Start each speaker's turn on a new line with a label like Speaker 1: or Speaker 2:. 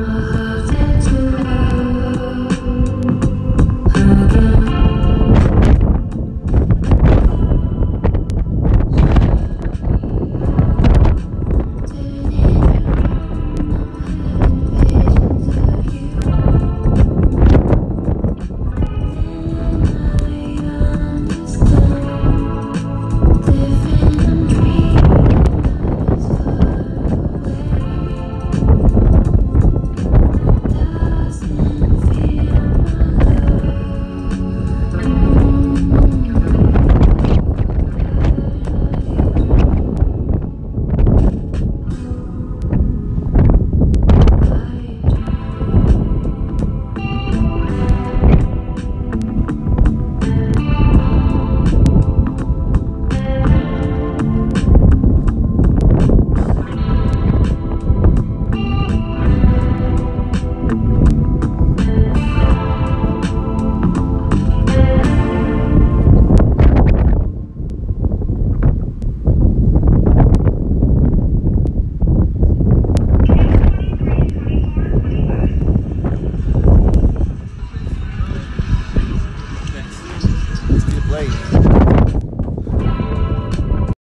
Speaker 1: Uh.